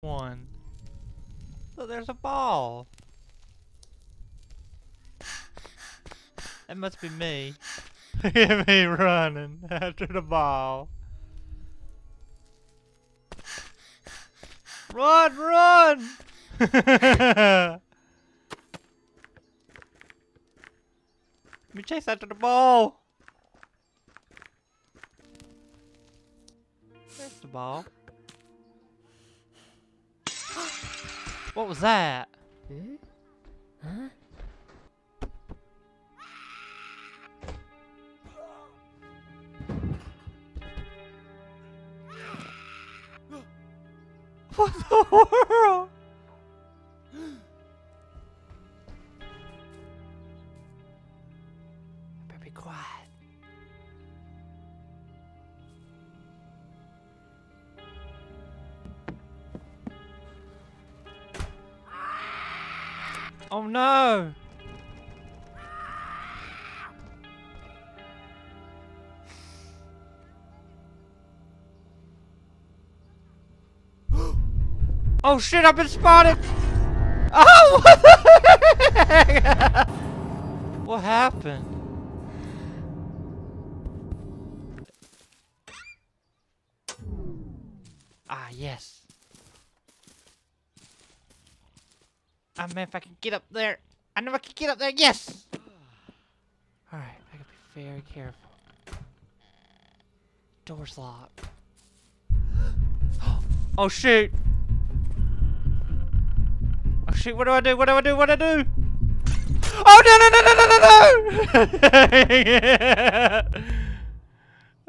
one. Look, there's a ball. That must be me. Look at me running after the ball. Run, run! Let me chase after the ball. There's the ball. What was that? Huh? What the world? Oh no! Oh shit, I've been spotted! Oh, what? What happened? Ah, yes. Ah, man, if I can get up there. I know I can get up there, yes! Alright, I gotta be very careful. Door's locked. Oh shoot! Oh shoot, what do I do? What do I do? What do I do? Oh no no no no no no no!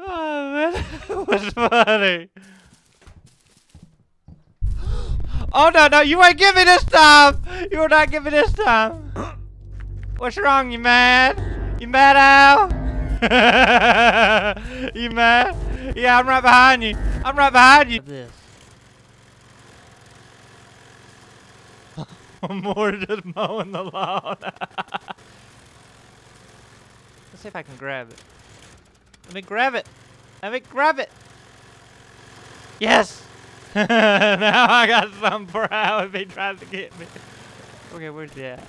oh man, that was funny. Oh no no, you ain't give me this time! You are not giving this time! What's wrong, you mad? You mad, Al? you mad? Yeah, I'm right behind you. I'm right behind you. This. More just mowing the lawn. Let's see if I can grab it. Let me grab it. Let me grab it. Yes. now I got some for Al if he tries to get me. Okay, where's he at?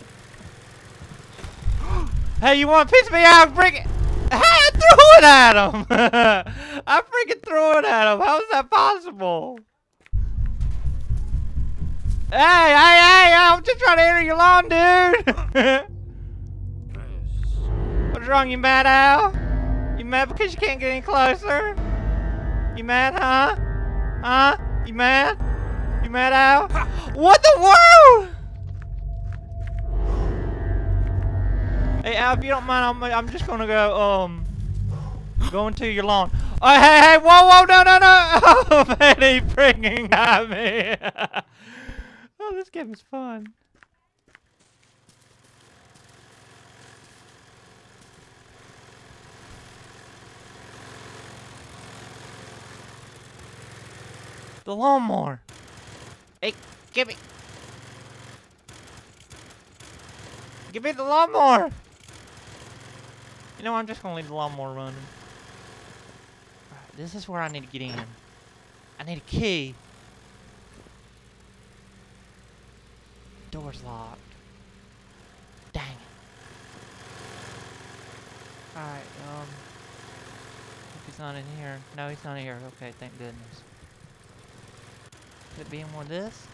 hey, you want a piece of me out? Bring. Hey, I threw it at him. I freaking threw it at him. How is that possible? Hey, hey, hey, I'm just trying to enter your lawn, dude. What's wrong, you mad, Al? You mad because you can't get any closer? You mad, huh? Huh? You mad? You mad, Al? What the world? Hey, Al, if you don't mind, I'm, I'm just gonna go, um, go into your lawn. Oh, hey, hey, whoa, whoa, no, no, no! Oh, man, he freaking got me. oh, this game is fun. The lawnmower. Hey, give me. Give me the lawnmower. You know, I'm just gonna leave the lawnmower running. This is where I need to get in. I need a key. Door's locked. Dang it. Alright, um. He's not in here. No, he's not here. Okay, thank goodness. Could be more this?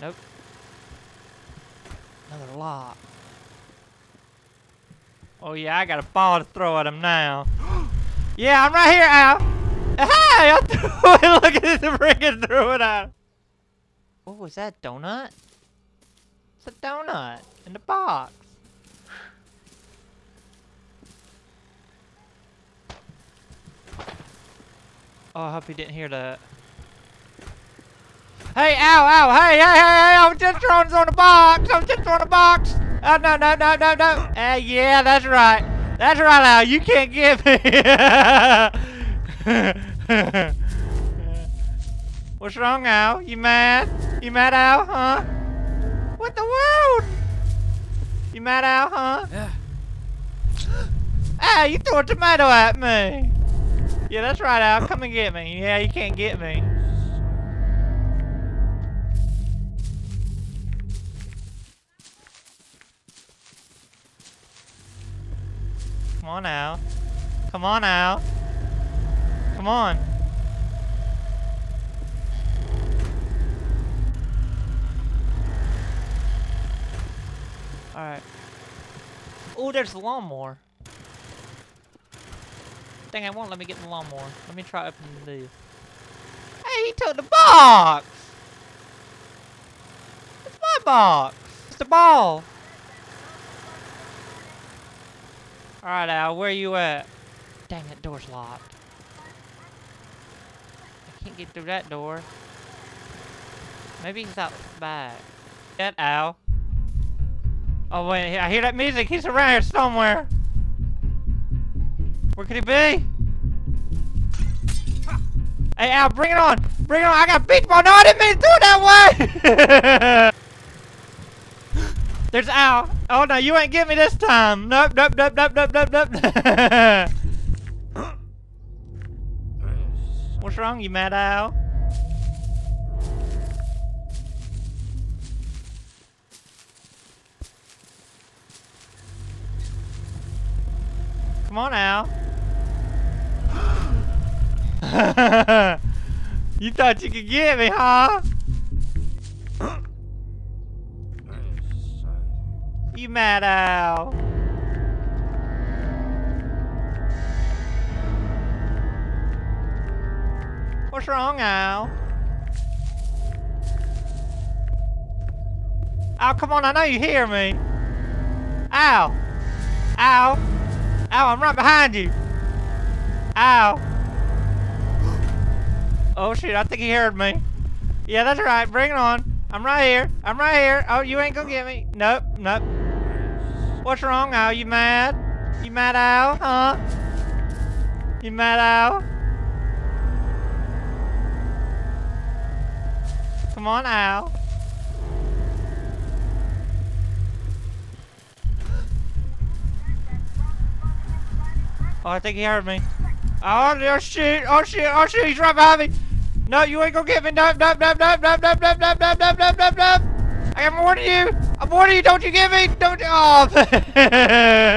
Nope. Another lock. Oh yeah, I got a ball to throw at him now. yeah, I'm right here, Al. Hey, I threw it. Look at this freaking threw it out. What was that, donut? It's a donut in the box. Oh, I hope he didn't hear that. Hey, ow, ow, hey, hey, hey, hey, I'm just throwing on the box. I'm just throwing the box. Oh, no, no, no, no, no. Hey, yeah, that's right. That's right, Al. You can't get me. What's wrong, Al? You mad? You mad, Al, huh? What the world? You mad, Al, huh? Yeah. Hey, you threw a tomato at me. Yeah, that's right, Al. Come and get me. Yeah, you can't get me. Come on, Al. Come on, Al. Come on. Alright. Oh, there's the lawnmower. Dang, it won't let me get in the lawnmower. Let me try opening the... Hey, he took the box! It's my box! It's the ball! Alright, Al, where you at? Dang, that door's locked. I can't get through that door. Maybe he's out back. Get Al. Oh wait, I hear that music. He's around here somewhere. Where could he be? Hey Al, bring it on! Bring it on! I got beach ball! No, I didn't mean to do it that way! There's Al. Oh no, you ain't get me this time. Nope, nope, nope, nope, nope, nope, nope. What's wrong, you mad Al? Come on, Al. You thought you could get me, huh? You mad, Al? What's wrong, Al? Al, come on, I know you hear me. Al! Al! Al, I'm right behind you! Al! Oh shit, I think he heard me. Yeah, that's right, bring it on. I'm right here. I'm right here. Oh, you ain't gonna get me. Nope, nope. What's wrong, Al? You mad? You mad, Al? Huh? You mad, Al? Come on, Al. Oh, I think he heard me. Oh, oh shit, oh shit, oh shit, he's right behind me. No, you ain't gonna get me. Nope, nope, nope, nope, nope, nope, nope, nope, nope, nope, nope, nope, nope. I am warning you. I'm warning you. Don't you get me. Don't. Oh.